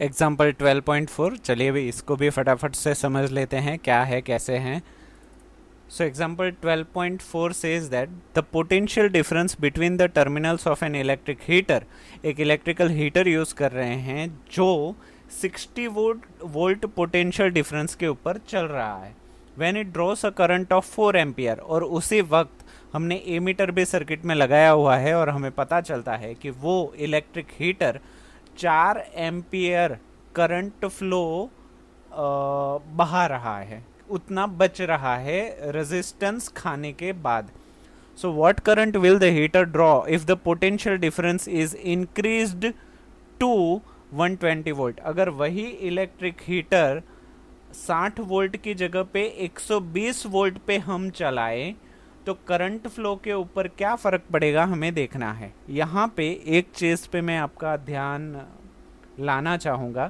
Example 12.4 चलिए भी इसको भी फटाफट से समझ लेते हैं, क्या है, कैसे हैं। So example 12.4 says that the potential difference between the terminals of an electric heater एक इलेक्ट्रिकल हीटर यूज़ कर रहे हैं, जो 60 वोल्ट वोल्ट पोटेंशियल डिफरेंस के ऊपर चल रहा है। When it draws a current of four ampere और उसी वक्त हमने ए मीटर भी सर्किट में लगाया हुआ है, और हमें पता चलता है कि वो इलेक्ट्रिक हीटर चार एम्पियर करंट फ्लो बहा रहा है। उतना बच रहा है रेजिस्टेंस खाने के बाद। So what current will the heater draw if the potential difference is increased to 120 volt अगर वही इलेक्ट्रिक हीटर 60 वोल्ट की जगह पे 120 वोल्ट पे हम चलाएँ तो करंट फ्लो के ऊपर क्या फ़र्क पड़ेगा हमें देखना है। यहाँ पे एक चीज़ पे मैं आपका ध्यान लाना चाहूँगा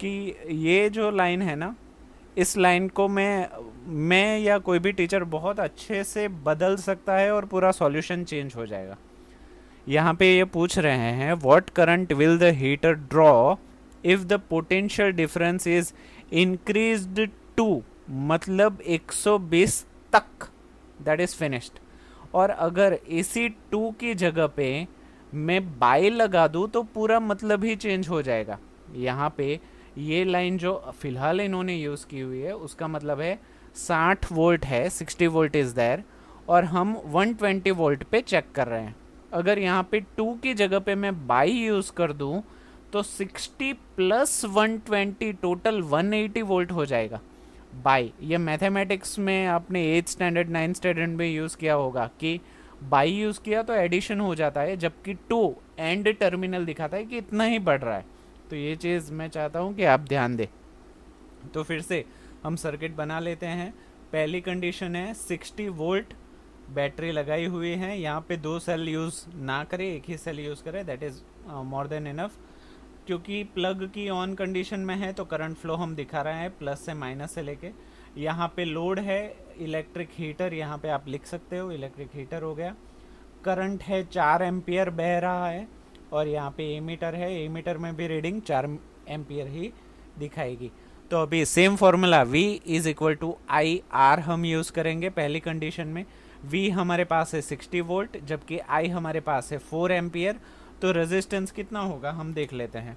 कि ये जो लाइन है ना, इस लाइन को मैं मैं या कोई भी टीचर बहुत अच्छे से बदल सकता है और पूरा सॉल्यूशन चेंज हो जाएगा। यहाँ पे ये पूछ रहे हैं what current will the heater draw if the potential difference is increased to मतलब 120 तक? That is finished. और अगर ए सी टू की जगह पे मैं बाई लगा दूँ तो पूरा मतलब ही चेंज हो जाएगा। यहाँ पे ये लाइन जो फ़िलहाल इन्होंने यूज़ की हुई है, उसका मतलब है 60 वोल्ट है 60 वोल्ट इज़ देर और हम 120 वोल्ट पे चेक कर रहे हैं। अगर यहाँ पे टू की जगह पे मैं बाई यूज़ कर दूँ तो 60 plus 120 total one eighty volt हो जाएगा। बाई ये मैथमेटिक्स में आपने एथ स्टैंडर्ड नाइन्थ स्टैंडर्ड में यूज़ किया होगा कि बाई यूज़ किया तो एडिशन हो जाता है, जबकि टू एंड टर्मिनल दिखाता है कि इतना ही बढ़ रहा है। तो ये चीज़ मैं चाहता हूँ कि आप ध्यान दें। तो फिर से हम सर्किट बना लेते हैं। पहली कंडीशन है 60 वोल्ट बैटरी लगाई हुई है। यहाँ पे दो सेल यूज़ ना करें, एक ही सेल यूज़ करें that is more than enough क्योंकि प्लग की ऑन कंडीशन में है तो करंट फ्लो हम दिखा रहे हैं प्लस से माइनस से लेके। यहाँ पे लोड है इलेक्ट्रिक हीटर यहाँ पे आप लिख सकते हो इलेक्ट्रिक हीटर हो गया। करंट है चार एम्पियर बह रहा है, और यहाँ पे ए मीटर है। ए मीटर में भी रीडिंग चार एम्पियर ही दिखाएगी। तो अभी same formula V is equal to I R हम यूज़ करेंगे पहली कंडीशन में। V हमारे पास है 60 वोल्ट जबकि I हमारे पास है 4 एम्पियर तो रेजिस्टेंस कितना होगा, हम देख लेते हैं।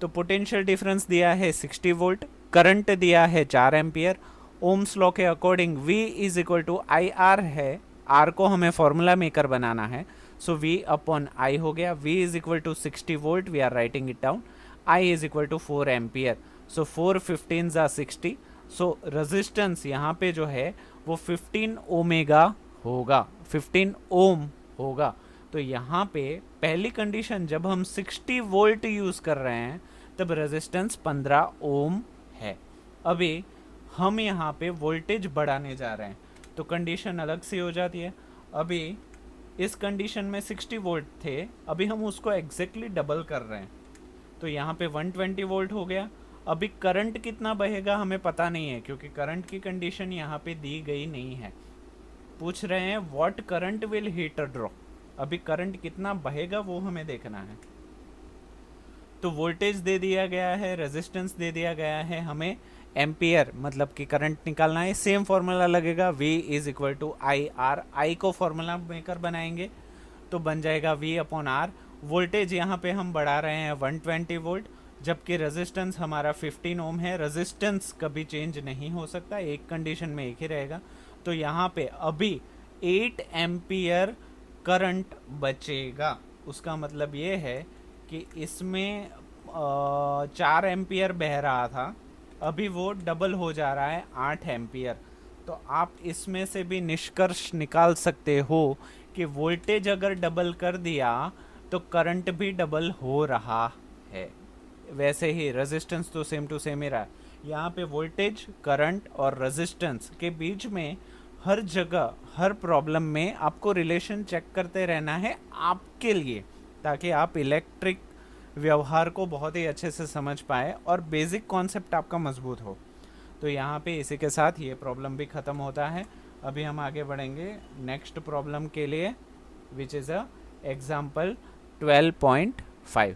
तो पोटेंशियल डिफरेंस दिया है 60 वोल्ट करंट दिया है 4 एम्पियर ओम्स लॉ के according V is equal to I R है, R को हमें फॉर्मूला मेकर बनाना है। सो V अपॉन I हो गया, V is equal to 60 volt we are writing it down I is equal to 4 ampere so four fifteen ज़ा sixty so resistance यहाँ पे जो है, वो 15 ओमेगा होगा 15 ओम होगा। तो यहाँ पे पहली कंडीशन जब हम 60 वोल्ट यूज़ कर रहे हैं, तब रेजिस्टेंस 15 ओम है। अभी हम यहाँ पे वोल्टेज बढ़ाने जा रहे हैं तो कंडीशन अलग से हो जाती है। अभी इस कंडीशन में 60 वोल्ट थे, अभी हम उसको एग्जैक्टली डबल कर रहे हैं। तो यहाँ पे 120 वोल्ट हो गया। अभी करंट कितना बहेगा हमें पता नहीं है, क्योंकि करंट की कंडीशन यहाँ पे दी गई नहीं है। पूछ रहे हैं what current will heater draw अभी करंट कितना बहेगा वो हमें देखना है। तो वोल्टेज दे दिया गया है रेजिस्टेंस दे दिया गया है हमें। एम्पियर मतलब कि करंट निकालना है सेम फॉर्मूला लगेगा, V is equal to I R I को फॉर्मूला मेकर बनाएँगे तो बन जाएगा V अपॉन आर वोल्टेज यहाँ पे हम बढ़ा रहे हैं 120 वोल्ट जबकि रेजिस्टेंस हमारा 15 ओम है। रेजिस्टेंस कभी चेंज नहीं हो सकता, एक कंडीशन में एक ही रहेगा। तो यहाँ पे अभी 8 एम्पियर करंट बचेगा। उसका मतलब ये है कि इसमें चार एम्पियर बह रहा था। अभी वो डबल हो जा रहा है, आठ एम्पियर। तो आप इसमें से भी निष्कर्ष निकाल सकते हो कि वोल्टेज अगर डबल कर दिया तो करंट भी डबल हो रहा है। वैसे ही रेजिस्टेंस तो सेम टू सेम ही रहा। है यहाँ पे वोल्टेज, करंट और रेजिस्टेंस के बीच में हर जगह, हर प्रॉब्लम में आपको रिलेशन चेक करते रहना है आपके लिए, ताकि आप इलेक्ट्रिक व्यवहार को बहुत ही अच्छे से समझ पाए और बेसिक कॉन्सेप्ट आपका मज़बूत हो। तो यहाँ पे इसी के साथ ये प्रॉब्लम भी ख़त्म होता है। अभी हम आगे बढ़ेंगे नेक्स्ट प्रॉब्लम के लिए विच इज़ अ एग्ज़ाम्पल 12.5